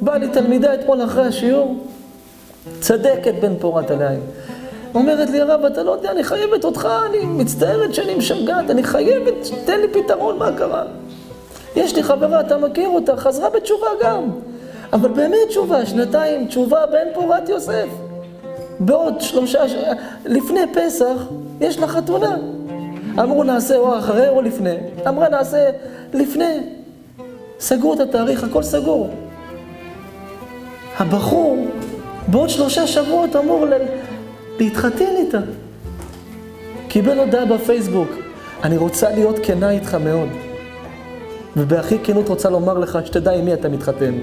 באה לי תלמידה אתמול אחרי השיעור, צדקת בן פורת עליים. אומרת לי, הרב, אתה לא יודע, אני חייבת אותך, אני מצטערת שאני משגעת, אני חייבת, תן לי פתרון, מה קרה? יש לי חברה, אתה מכיר אותה, חזרה בתשובה גם. אבל באמת תשובה, שנתיים, תשובה בן פורת יוסף. בעוד שלושה, לפני פסח, יש לה חתונה. אמרו נעשה או אחרי או לפני. אמרה נעשה לפני. סגרו את התאריך, הכל סגור. הבחור בעוד שלושה שבועות אמור ל... להתחתן איתה. קיבל הודעה בפייסבוק, אני רוצה להיות כנה איתך מאוד. ובהכי כנות רוצה לומר לך שתדע עם מי אתה מתחתן.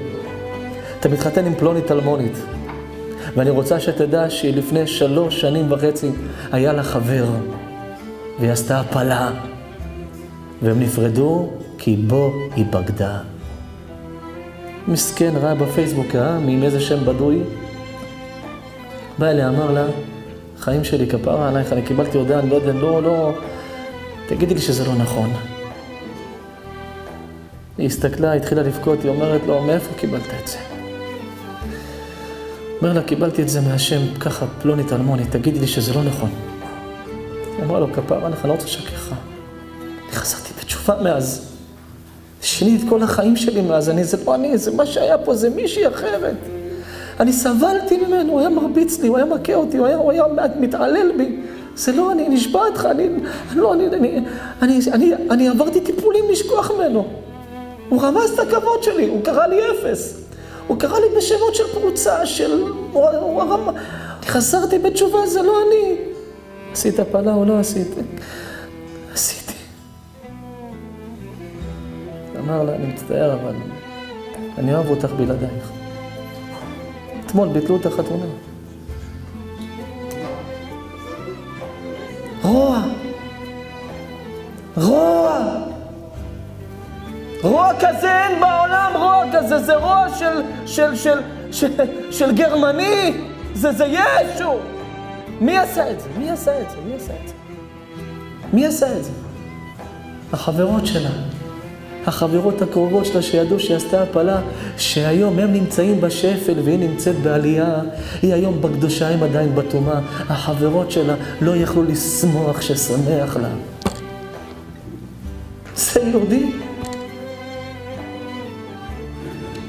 אתה מתחתן עם פלונית אלמונית. ואני רוצה שתדע שלפני שלוש שנים וחצי היה לה חבר, והיא עשתה הפלה, והם נפרדו כי בו היא בגדה. מסכן ראה בפייסבוק, אה? עם איזה שם בדוי. בא אליה, אמר לה, חיים שלי, כפרה עלייך, אני קיבלתי הודעה, אני לא יודע, לא, לא, תגידי לי שזה לא נכון. היא הסתכלה, התחילה לבכות, היא אומרת לו, מאיפה קיבלת את זה? אומר לה, קיבלתי את זה מהשם, ככה, פלונית אלמונית, תגידי לי שזה לא נכון. היא אמרה לו, כפרה עליך, אני לא רוצה לשקר לך. אני חזרתי בתשובה מאז. שיניתי את כל החיים שלי מאז, אני, זה לא אני, זה מה שהיה פה, זה מישהי אחרת. אני סבלתי ממנו, הוא היה מרביץ לי, הוא היה מכה אותי, הוא היה, הוא היה מתעלל בי. זה לא אני, נשבע איתך, אני, לא, אני, אני, אני, אני, אני עברתי טיפולים לשכוח ממנו. הוא רמז את הכבוד שלי, הוא קרא לי אפס. הוא קרא לי בשמות של פרוצה, של... הוא, הוא הרמ... חזרתי בתשובה, זה לא אני. עשית הפלה או לא עשית? אמר לה, אני מצטער, אבל אני אוהב אותך בלעדייך. אתמול ביטלו את החתונה. רוע. רוע. רוע כזה אין בעולם, רוע כזה, זה רוע של, של, של, של, של גרמני, זה, זה ישו. מי עשה את זה? מי עשה את זה? מי עשה את זה? מי עשה את זה? החברות שלה. החברות הקרובות שלה שידעו שהיא עשתה הפלה, שהיום הם נמצאים בשפל והיא נמצאת בעלייה, היא היום בקדושה, הם עדיין בטומאה. החברות שלה לא יכלו לשמוח ששמח לה. זה יהודי.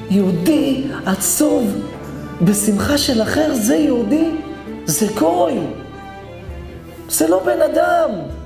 יהודי עצוב בשמחה של אחר, זה יהודי, זה גוי. זה לא בן אדם.